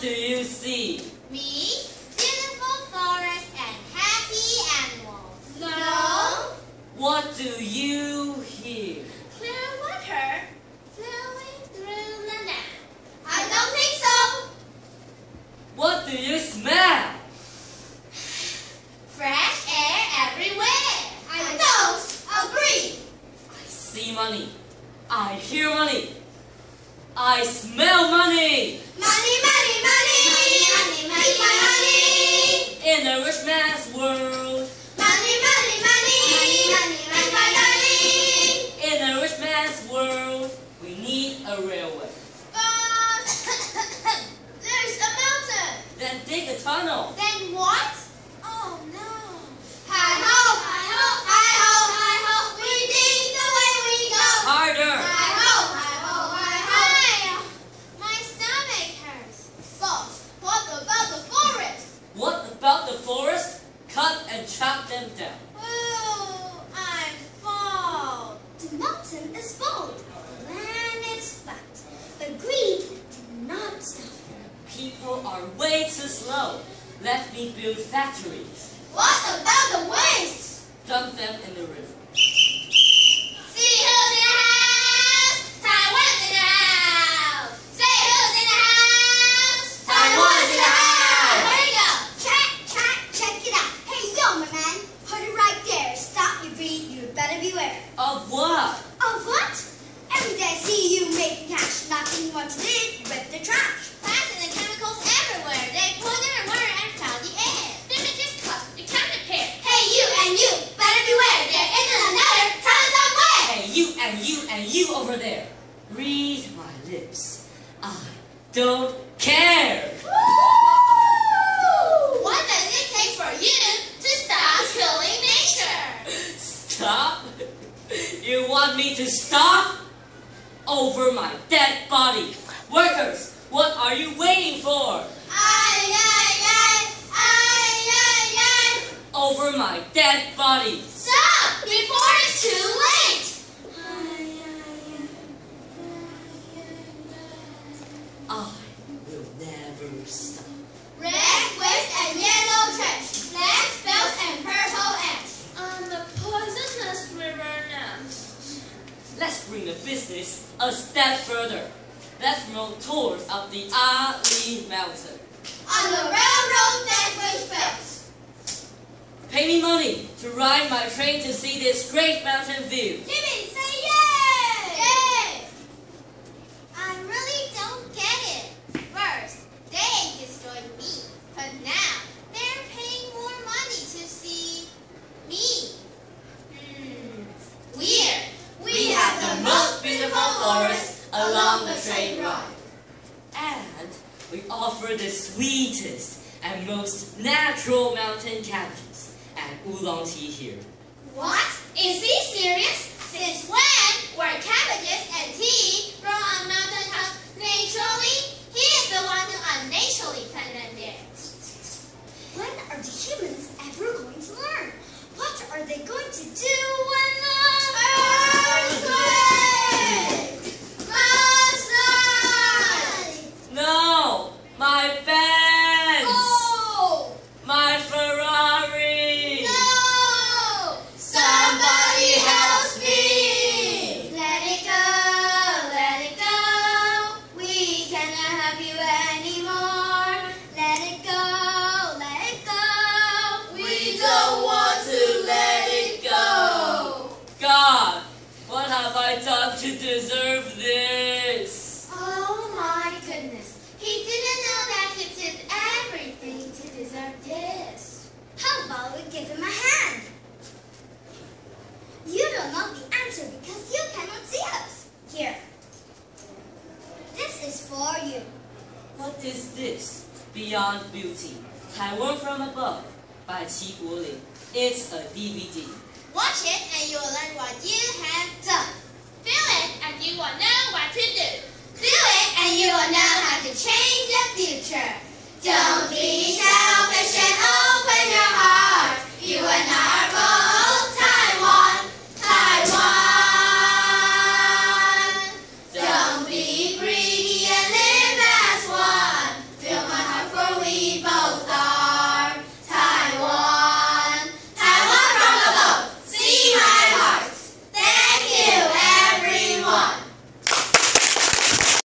What do you see? Me? Beautiful forest and happy animals. No. What do you hear? Clear water flowing through the net. I don't think so. What do you smell? Fresh air everywhere. I don't agree. I see money. I hear money. I smell money. Chop them. Oh, I'm bald. The mountain is bald. The land is flat. But greed did not stop. People are way too slow. Let me build factories. What about the waste? Dump them in the river. See who's in the house? Taiwan's in the house. Say who's in the house? Taiwan's in the house. There you go. Check, check, check it out. Hey, yo, my man. Put it right there. Stop your beat. You beware. Of what? Of what? Every day I see you making cash. Nothing you want to do. Rip the trash. Plastics and chemicals everywhere. They poison the water and foul the air. Damages cause you can't repair. Hey, you and you. Better beware. There isn't another. Tell us somewhere. Hey, you and you and you over there. Read my lips. I don't care. What does it take for you to stop killing nature? Stop? You want me to stop? Over my dead body. Workers, what are you waiting for? Ay, ay, ay, ay, ay, ay. Over my dead body. Business a step further. Let's roll tours up the Ali Mountain. On the railroad that bells. Pay me money to ride my train to see this great mountain view. Jimmy, say yay! Yay! I really don't get it. First, they destroyed me, but now they're paying more money to see me. Hmm, weird. We have the most beautiful forest along the And we offer the sweetest and most natural mountain cabbages and oolong tea here. What? Is he serious? Since when were cabbages and tea grown on mountain tops naturally? He is the one We don't want to let it go. God, what have I done to deserve this? Oh my goodness. He didn't know that he did everything to deserve this. How about we give him a hand? You don't know the answer because you cannot see us. Here. This is for you. What is this? Beyond Beauty, Taiwan from Above by Qi Guolin. It's a DVD. Watch it and you'll learn what you